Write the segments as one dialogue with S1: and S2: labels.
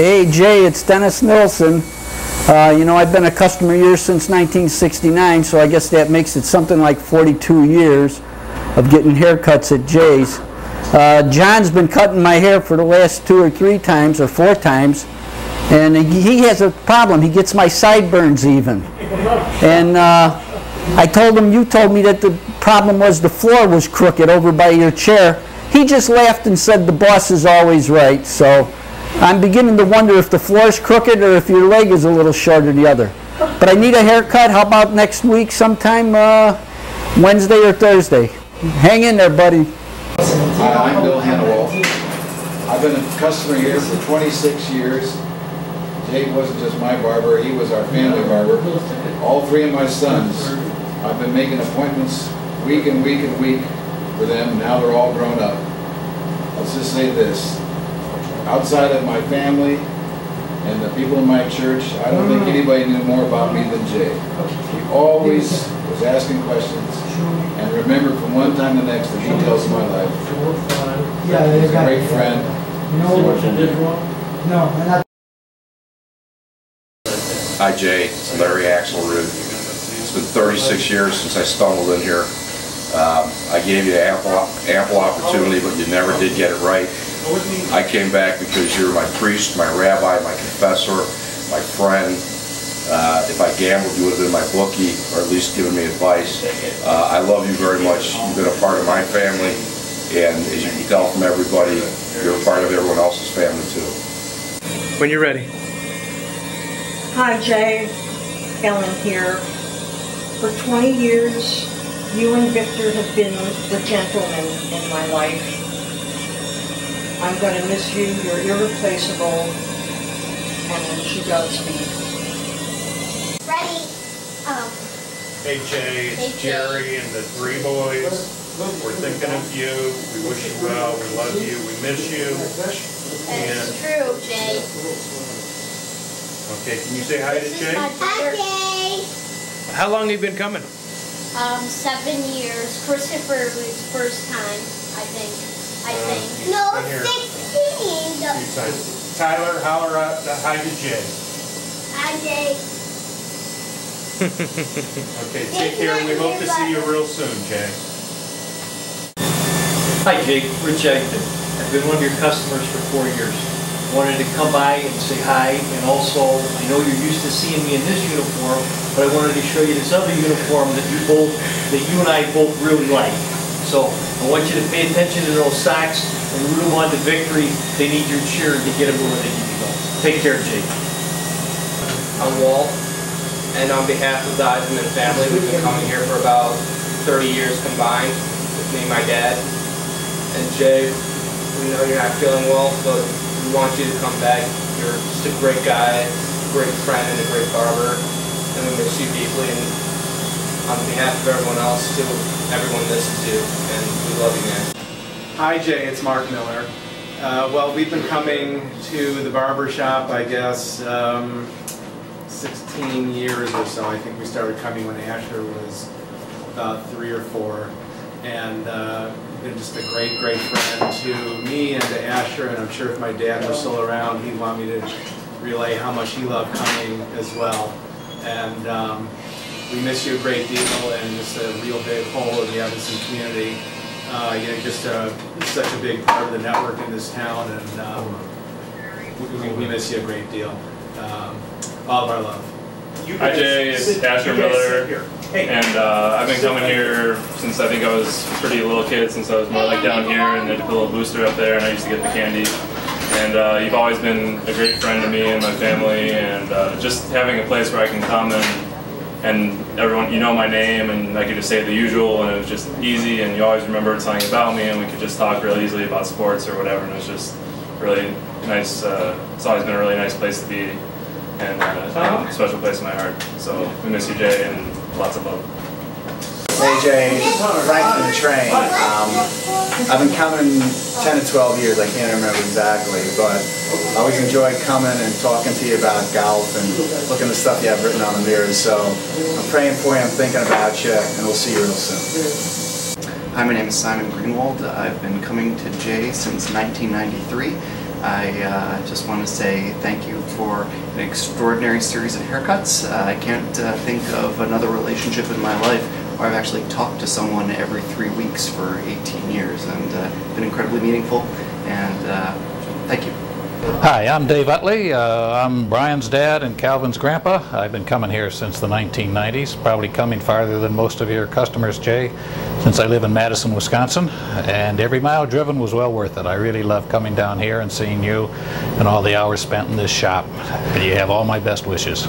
S1: Hey Jay, it's Dennis Nilsson. Uh, you know, I've been a customer here since 1969, so I guess that makes it something like 42 years of getting haircuts at Jay's. Uh, John's been cutting my hair for the last two or three times, or four times, and he has a problem. He gets my sideburns even. And uh, I told him, you told me that the problem was the floor was crooked over by your chair. He just laughed and said the boss is always right, so I'm beginning to wonder if the floor's crooked or if your leg is a little short or the other. But I need a haircut. How about next week sometime, uh, Wednesday or Thursday? Hang in there, buddy.
S2: Hi, I'm Bill Hannawalt. I've been a customer here for 26 years. Jay wasn't just my barber, he was our family barber. All three of my sons, I've been making appointments week and week and week for them. Now they're all grown up. Let's just say this, outside of my family and the people in my church, I don't think anybody knew more about me than Jay. He always was asking questions and remembered from one time to the next the details of my life.
S3: Yeah, they
S2: He's a great friend.
S3: No, and
S4: Hi Jay, it's Larry Axelrod. It's been 36 years since I stumbled in here. Um, I gave you ample, ample opportunity, but you never did get it right. I came back because you're my priest, my rabbi, my confessor, my friend. Uh, if I gambled, you would have been my bookie, or at least given me advice. Uh, I love you very much. You've been a part of my family, and as you can tell from everybody, you're a part of everyone else's family too.
S5: When you're ready.
S6: Hi, Jay. Ellen here. For 20 years, you and Victor have been the gentlemen in my life. I'm going to miss you. You're irreplaceable. And when she Godspeed.
S7: Ready? Um,
S8: Hey Jay,
S7: Hey,
S8: it's
S7: Jay.
S8: Jerry and the three boys. We're thinking of you. We wish you well. We love you. We miss you.
S7: that's true, Jay.
S8: Okay, can you say hi to
S7: This is
S8: Jay?
S7: my brother. Hi,
S5: How long have you been coming?
S7: Um, seven years. Christopher was first time, I think. I think. No,
S8: been here.
S7: sixteen.
S8: A. Tyler, holler out uh, hi to Jay.
S7: Hi, Jay.
S8: Okay, take care. And we hope to see you real soon, Jay.
S9: Hi Jake, Rich Egton. I've been one of your customers for four years. Wanted to come by and say hi, and also, I know you're used to seeing me in this uniform, but I wanted to show you this other uniform that you both, that you and I both really like. So, I want you to pay attention to those Sox and root them on to victory. They need your cheer to get them where they need to go. Take care, Jake.
S10: I'm Walt, and on behalf of the Eisenman family, we've been coming here for about 30 years combined with me my dad. And Jay, we know you're not feeling well, but we want you to come back. You're just a great guy, a great friend, and a great barber, and we miss you deeply. And on behalf of everyone else, too, everyone and we love you, man.
S11: Hi Jay, it's Mark Miller. Uh, well, we've been coming to the barber shop, I guess, um, 16 years or so. I think we started coming when Asher was about three or four. And uh, been just a great, great friend to me and to Asher. And I'm sure if my dad were still around, he'd want me to relay how much he loved coming as well. And um, we miss you a great deal and just a real big hole in the Evanston community. Uh, you know, just a, such a big part of the network in this town, and um, we, we- we miss you a great deal. Um, all of our love.
S8: Hi Jay, it's Asher Miller. hey. And uh, I've been coming here since I think I was a pretty little kid, since I was more like down here and they had a little booster up there and I used to get the candy. And uh, you've always been a great friend to me and my family and uh, just having a place where I can come and and everyone, you know my name and I could just say the usual and it was just easy and you always remembered something about me and we could just talk real easily about sports or whatever and it was just really nice, uh, it's always been a really nice place to be and uh, a special place in my heart. So we miss you Jay and lots of love.
S12: Jay, Franklin Train. Um, I've been coming 10 to 12 years, I can't remember exactly, but I always enjoy coming and talking to you about golf and looking at the stuff you have written on the mirrors. So I'm praying for you, I'm thinking about you, and we'll see you real soon.
S13: Hi, my name is Simon Greenwald. I've been coming to Jay since 1993, I uh, just want to say thank you for an extraordinary series of haircuts. Uh, I can't uh, think of another relationship in my life I've actually talked to someone every three weeks for 18 years and uh, been incredibly meaningful and uh, thank you.
S14: Hi, I'm Dave Utley. Uh, I'm Brian's dad and Calvin's grandpa. I've been coming here since the 1990s, probably coming farther than most of your customers, Jay, since I live in Madison, Wisconsin. And every mile driven was well worth it. I really love coming down here and seeing you and all the hours spent in this shop. You have all my best wishes.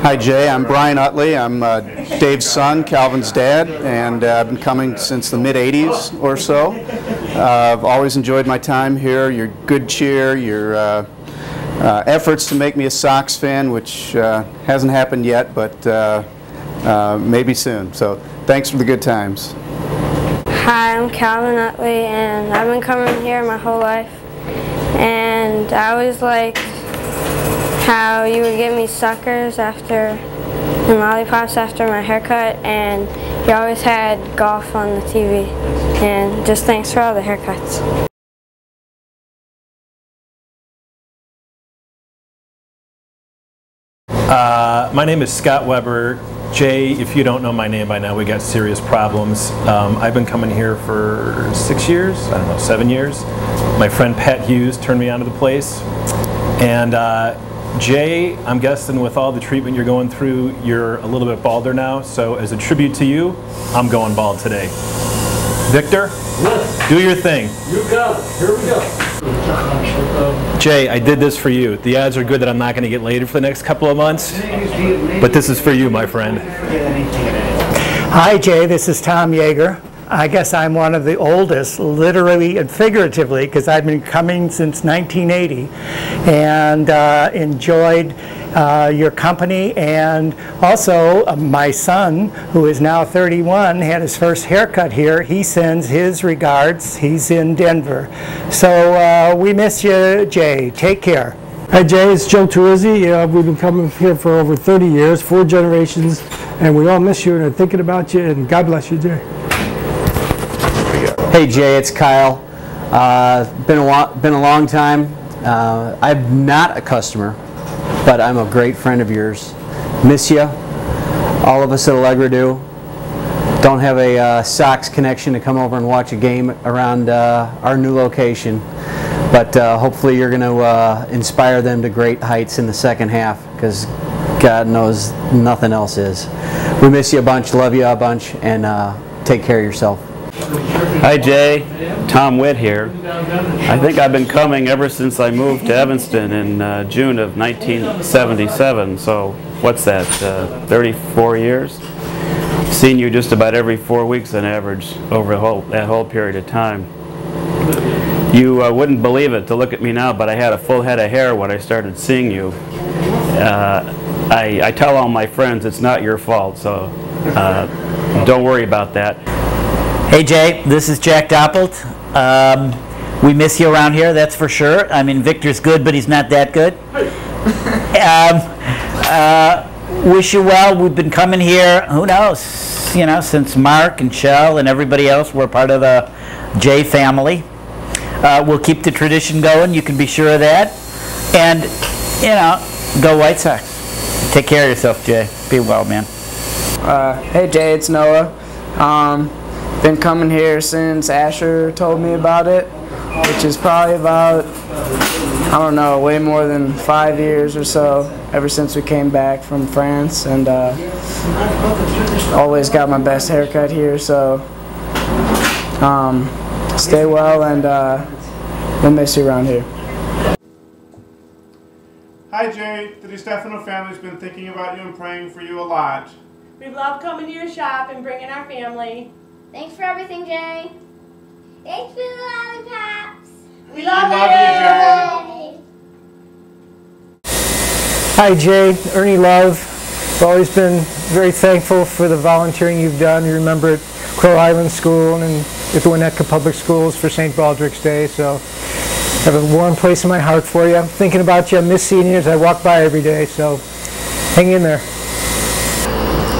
S15: Hi, Jay. I'm Brian Utley. I'm uh, Dave's son, Calvin's dad, and uh, I've been coming since the mid 80s or so. Uh, I've always enjoyed my time here. Your good cheer, your uh, uh, efforts to make me a Sox fan, which hasn't happened yet, but maybe soon. So thanks for the good times.
S10: Hi, I'm Calvin Utley, and I've been coming here my whole life. And I always liked how you would give me suckers after and lollipops after my haircut, and he always had golf on the TV. And just thanks for all the haircuts.
S16: Uh, my name is Scott Weber. Jay, if you don't know my name by now, we got serious problems. Um, I've been coming here for six years, I don't know, seven years. My friend Pat Hughes turned me onto the place. And uh, Jay, I'm guessing with all the treatment you're going through, you're a little bit balder now. So as a tribute to you, I'm going bald today. Victor, do your thing.
S3: You got it. Here we go.
S16: Jay, I did this for you. The odds are good that I'm not going to get laid for the next couple of months, but this is for you, my friend.
S17: Hi, Jay. This is Tom Yeager. I guess I'm one of the oldest, literally and figuratively, because I've been coming since 1980 and uh, enjoyed uh, your company. And also, uh, my son, who is now 31, had his first haircut here. He sends his regards. He's in Denver. So uh, we miss you, Jay. Take care.
S3: Hi Jay, it's Joe Turizzi. Uh, we've been coming here for over 30 years, four generations, and we all miss you and are thinking about you, and God bless you, Jay.
S18: Hey Jay, it's Kyle. Uh, been a been a long time. Uh, I'm not a customer, but I'm a great friend of yours. Miss you. All of us at Allegra do. Don't have a uh, Sox connection to come over and watch a game around uh, our new location, but uh, hopefully you're going to uh, inspire them to great heights in the second half because God knows nothing else is. We miss you a bunch, love you a bunch, and take care of yourself.
S19: Hi Jay, Tom Witt here. I think I've been coming ever since I moved to Evanston in uh, June of 1977, so what's that, uh, 34 years? Seen you just about every four weeks on average over whole, that whole period of time. You uh, wouldn't believe it to look at me now, but I had a full head of hair when I started seeing you. Uh, I, I tell all my friends it's not your fault, so uh, don't worry about that.
S20: Hey Jay, this is Jack Doppelt. Um, we miss you around here, that's for sure. I mean, Victor's good, but he's not that good. Um, uh, wish you well. We've been coming here, who knows, you know, since Mark and Shell and everybody else were part of the J family. Uh, we'll keep the tradition going, you can be sure of that. And, you know, go White Sox. Take care of yourself, Jay. Be well, man.
S21: Uh, hey Jay, it's Noah. Um, been coming here since Asher told me about it, which is probably about, I don't know, way more than five years or so, ever since we came back from France. And uh, always got my best haircut here, so um, stay well and uh, we'll miss you around here.
S22: Hi Jay, the DiStefano family's been thinking about you and praying for you a lot.
S23: We love coming to your shop and bringing our family.
S7: Thanks for everything, Jay. Thanks for the lollipops.
S23: We love,
S22: love
S23: you.
S17: Hi, Jay. Ernie Love. I've always been very thankful for the volunteering you've done. You remember at Crow Island School and at the Winnetka Public Schools for St. Baldrick's Day. So I have a warm place in my heart for you. I'm thinking about you. I miss seeing you as I walk by every day. So hang in there.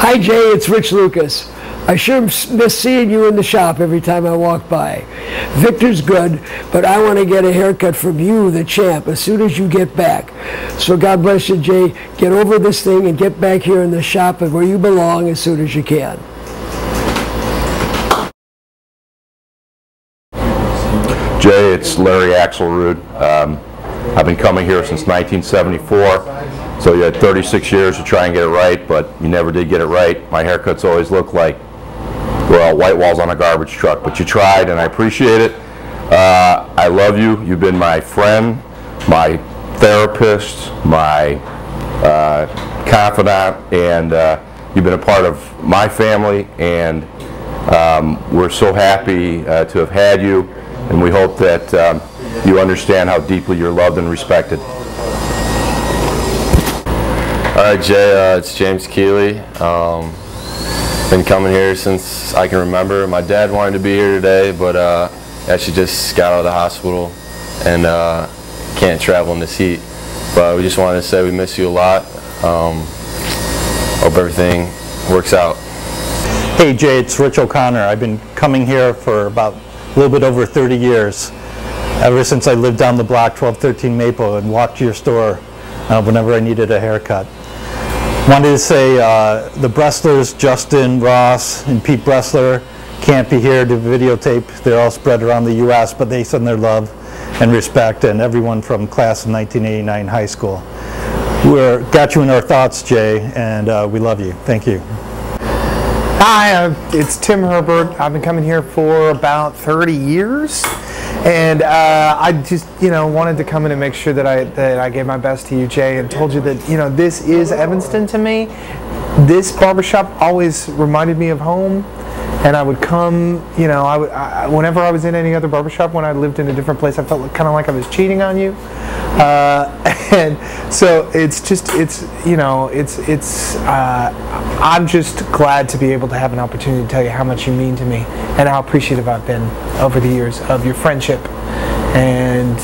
S24: Hi, Jay. It's Rich Lucas.
S25: I sure miss seeing you in the shop every time I walk by. Victor's good, but I want to get a haircut from you, the champ, as soon as you get back. So God bless you, Jay. Get over this thing and get back here in the shop and where you belong as soon as you can.
S26: Jay, it's Larry Axelrod. Um, I've been coming here since 1974, so you had 36 years to try and get it right, but you never did get it right. My haircuts always look like, well, white walls on a garbage truck, but you tried, and I appreciate it. Uh, I love you. You've been my friend, my therapist, my uh, confidant, and uh, you've been a part of my family, and um, we're so happy uh, to have had you and we hope that um, you understand how deeply you're loved and respected.
S27: All right, Jay, uh, it's James Keeley. Um, been coming here since I can remember. My dad wanted to be here today, but uh, actually just got out of the hospital and uh, can't travel in this heat. But we just wanted to say we miss you a lot. Um, hope everything works out.
S28: Hey Jay, it's Rich O'Connor. I've been coming here for about a little bit over 30 years, ever since I lived down the block 1213 Maple and walked to your store uh, whenever I needed a haircut. Wanted to say uh, the Bresslers, Justin Ross and Pete Bressler, can't be here to videotape. They're all spread around the U.S., but they send their love and respect and everyone from class of 1989 high school. We're got you in our thoughts, Jay, and uh, we love you. Thank you.
S29: Hi, uh, it's Tim Herbert. I've been coming here for about 30 years, and uh, I just, you know, wanted to come in and make sure that I that I gave my best to you, Jay, and told you that, you know, this is Evanston to me. This barbershop always reminded me of home and I would come, you know, I would, I, whenever I was in any other barbershop, when I lived in a different place, I felt kind of like I was cheating on you. Uh, and so it's just, it's, you know, it's, it's, uh, I'm just glad to be able to have an opportunity to tell you how much you mean to me and how appreciative I've been over the years of your friendship. And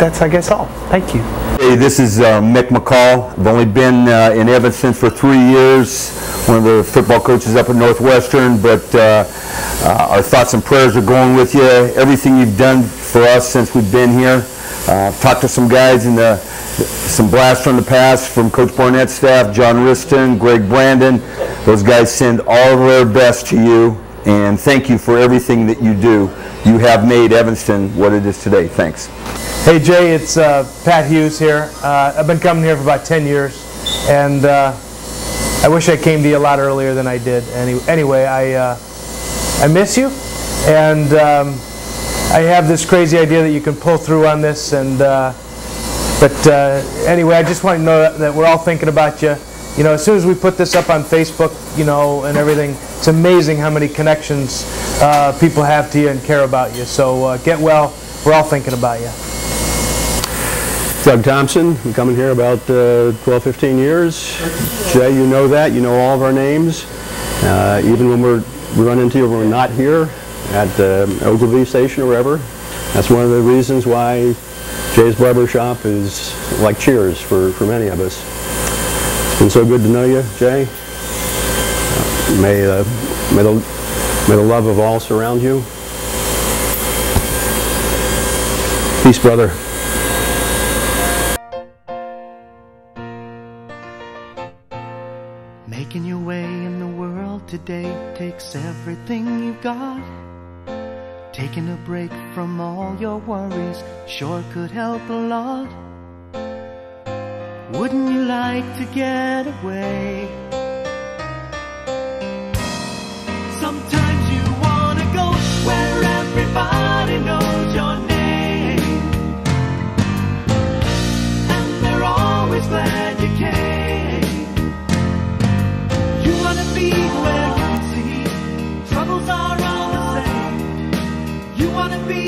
S29: that's, I guess, all. Thank you.
S15: Hey, this is uh, Mick McCall. I've only been uh, in Evanston for three years, one of the football coaches up at Northwestern, but uh, uh, our thoughts and prayers are going with you. Everything you've done for us since we've been here. Uh, talked to some guys in the, some blasts from the past from Coach Barnett's staff, John Riston, Greg Brandon. Those guys send all their best to you, and thank you for everything that you do. You have made Evanston what it is today. Thanks.
S29: Hey Jay, it's uh, Pat Hughes here. Uh, I've been coming here for about 10 years, and uh, I wish I came to you a lot earlier than I did. Any, anyway, I, uh, I miss you, and um, I have this crazy idea that you can pull through on this. And uh, but uh, anyway, I just want to know that, we're all thinking about you. You know, as soon as we put this up on Facebook, you know, and everything, it's amazing how many connections people have to you and care about you. So get well. We're all thinking about you.
S30: Doug Thompson, I'm coming here about uh, 12, 15 years. Jay, you know that. You know all of our names. Uh, even when we're, we run into you when we're not here at the Ogilvie station or wherever. That's one of the reasons why Jay's Barber Shop is like cheers for, for many of us. It's been so good to know you, Jay. May, uh, may, the, may the love of all surround you. Peace, brother.
S22: Making your way in the world today takes everything. Taking a break from all your worries sure could help a lot. Wouldn't you like to get away? wanna be